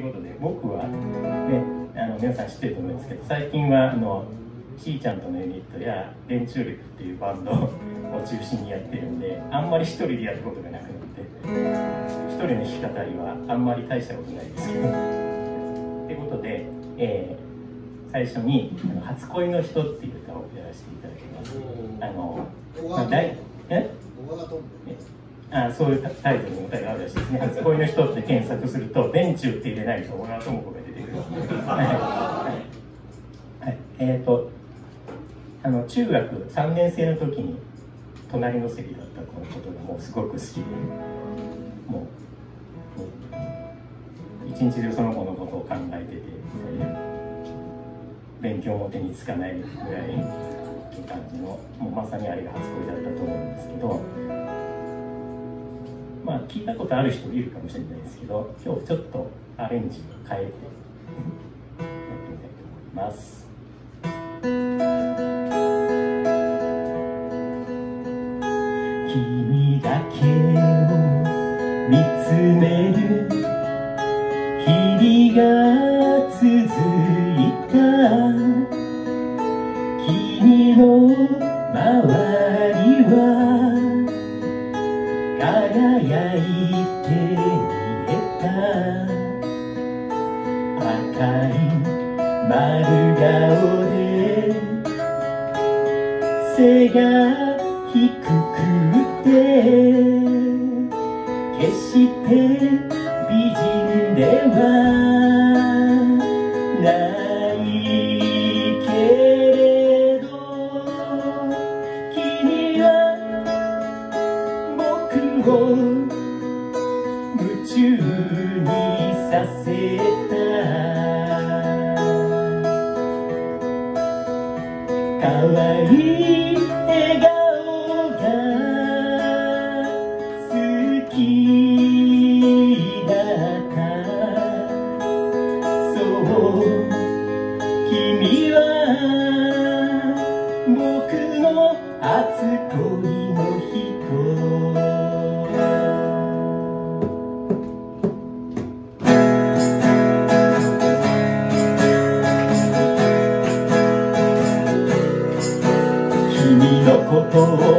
ということで僕はねあの皆さん知ってると思うんですけど最近はあのしーちゃんとのユニットや電柱力っていうバンドを中心にやってるんであんまり一人でやることがなくなって一人の弾き語りはあんまり大したことないですけど。ということで、えー、最初にあの「初恋の人」っていう歌をやらせていただきます。あの、まえ？あそういうタイトルの歌があるらしいですね「初恋の人」って検索すると「電柱」って入れないと小川智子が出てくる。はい、えっ、ー、とあの中学3年生の時に隣の席だった子のことがもうすごく好きでもう一日中その子のことを考えてて勉強も手につかないぐらいって感じのもうまさにあれが初恋だったと思うんですけどまあ聞いたことある人いるかもしれないですけど今日ちょっとアレンジを変えてやってみたいと思います。君だけを見つめる日々が輝いて見えた赤い丸顔で背が低くて決して美人ではないけれど君は僕を夢中にさせた people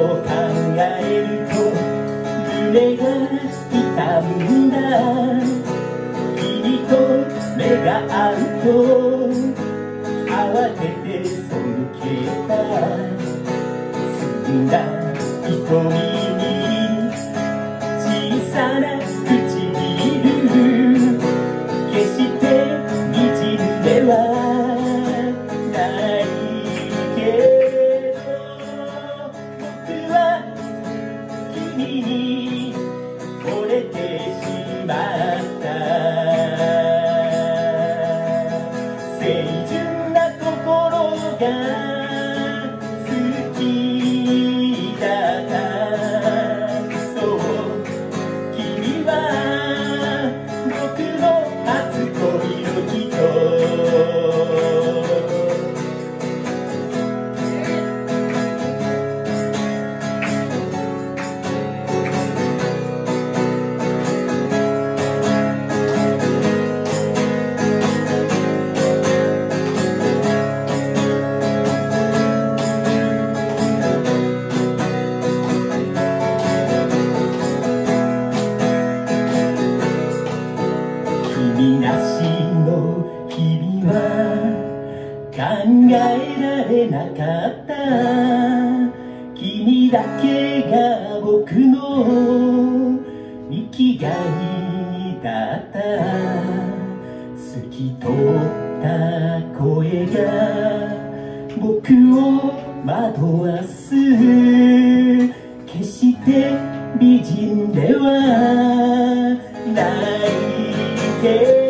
決して美人ではないけど。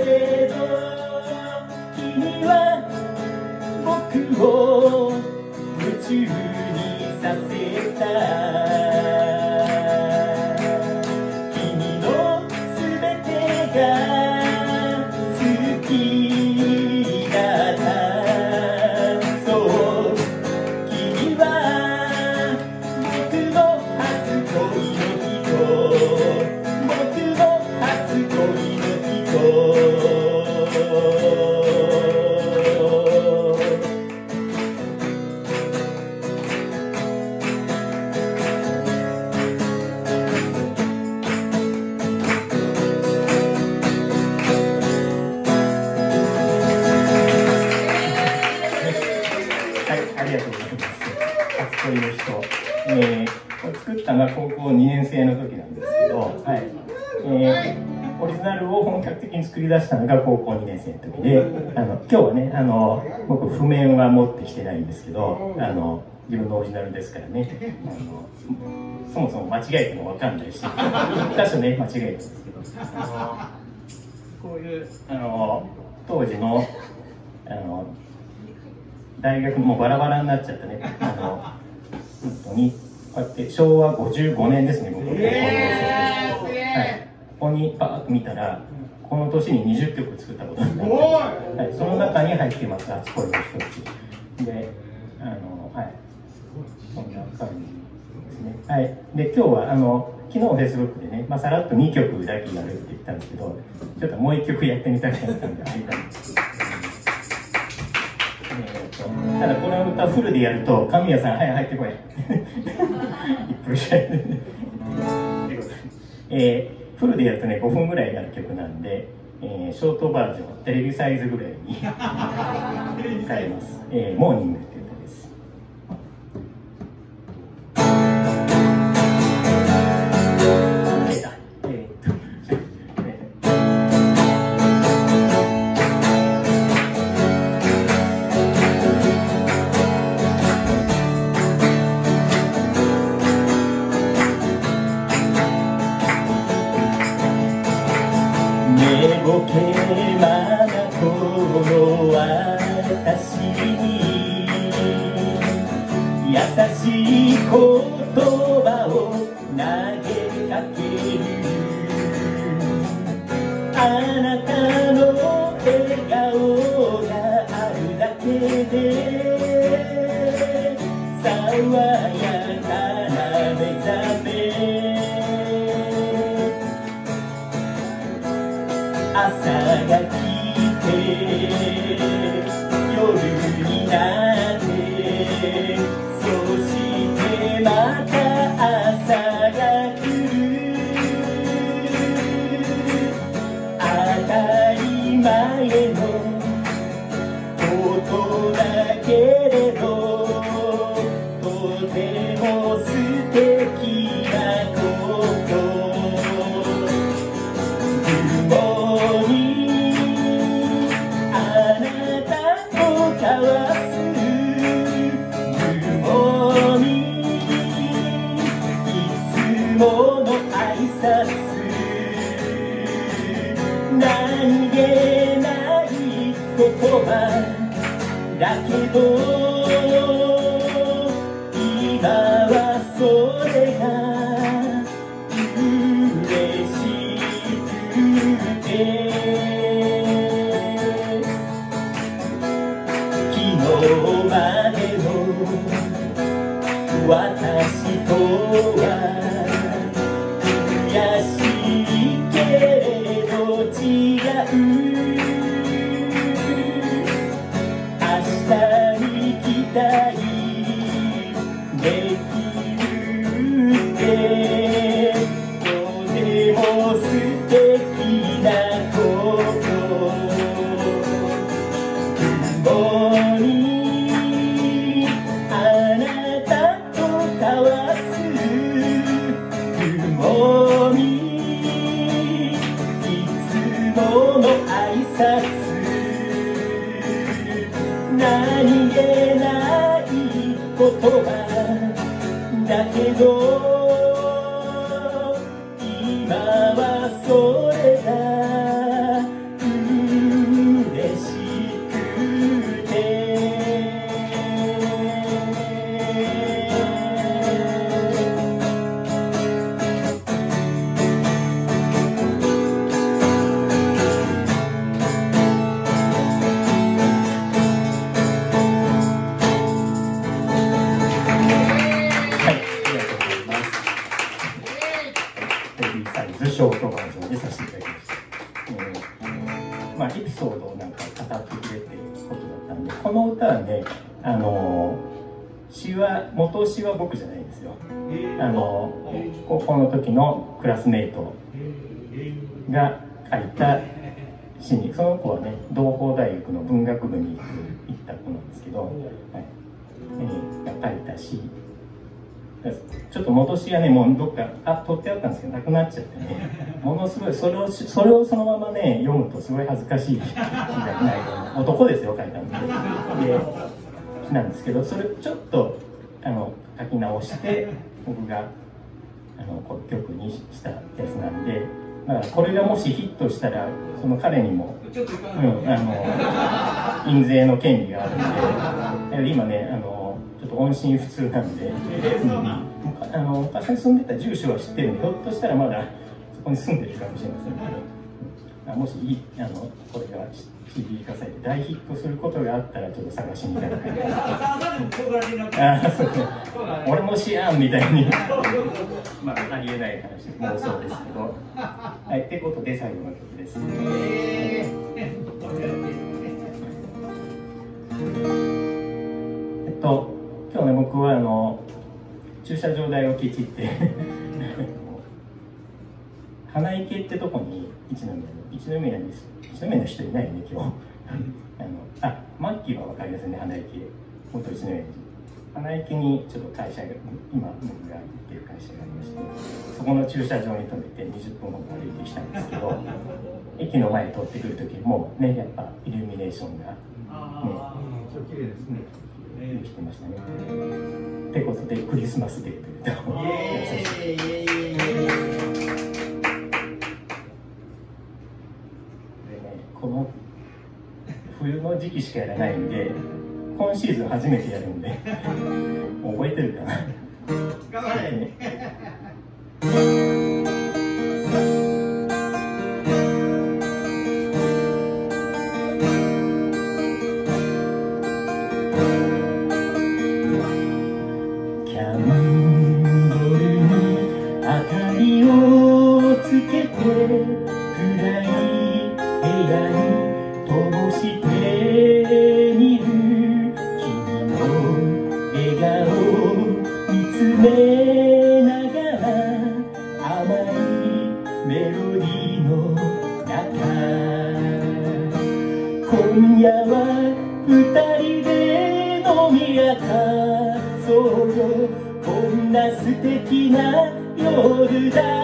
はいありがとうございます。初いの人、えー、作ったのは高校2年生の時なんですけど、はい。えー、オリジナルを本格的に作り出したのが高校2年生の時であの今日はねあの僕譜面は持ってきてないんですけどあの自分のオリジナルですからね。あのそもそも間違えても分かんないし一箇所ね間違えたんですけど。あのこういうあの当時のあの大学もバラバラになっちゃったね。あの本当にこうやって昭和55年ですね僕。の高校のはい、ここにバーッと見たらこの年に20曲作ったことになって、はい、その中に入ってます「初恋の一つ」であのはい。こんな感じですね。はい。で今日はあの昨日フェイスブックでね、まあ、さらっと2曲だけやるって言ったんですけどちょっともう1曲やってみたかったんでありたいただこの歌フルでやると神谷さんはい入ってこい。1分ぐらいえー、フルでやるとね5分ぐらいになる曲なんで、えー、ショートバージョンテレビサイズぐらいに 変えます、えー、モーニング手間な頃私に優しい言葉を投げかける。あなたの笑顔があるだけで爽やか朝が来何気ない言葉だけど今はそれが嬉しくて。昨日までの私とは違う方の挨拶。何気ない言葉。だけどは僕じゃないですよ、あの高校の時のクラスメートが書いた詩にその子はね同邦大学の文学部に行った子なんですけど、はい、が書いた詩。ちょっと戻しがねもうどっかあ取ってあったんですけどなくなっちゃってね。ものすごいそれをそれをそのままね読むとすごい恥ずかしい詩がない男ですよ書いたんででなんですけどそれちょっとあの書き直して僕があの曲にしたやつなんでだからこれがもしヒットしたらその彼にも、うん、あの印税の権利があるんで今ねあのちょっと音信不通なんで、うん、あの昔に住んでた住所は知ってるんでひょっとしたらまだそこに住んでるかもしれませんけどもしいあのこれが CD 化されて大ヒットすることがあったらちょっと探しに行かな。きゃいけないあそう俺もしやんみたいに。まあありえない話妄想ですけど。はいってことで最後の曲です、えっと今日ね僕はあの駐車場代をケチって。花池ってとこに一宮の一宮に一宮の人いないよね今日あのあマッキーは分かりやすいね花池元一宮に花池にちょっと会社が今僕が行ってる会社がありましてそこの駐車場に止めて20分ほど歩いてきたんですけど駅の前に通ってくる時もねやっぱイルミネーションがね綺麗ですね。できてましたね。ってことでクリスマスデーというと優の時期しかやらないんで今シーズン初めてやるんで覚えてるかな？頑張れ、素敵な夜だ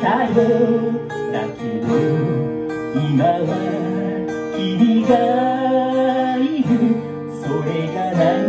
たよ。だけど今は君がいる。それがない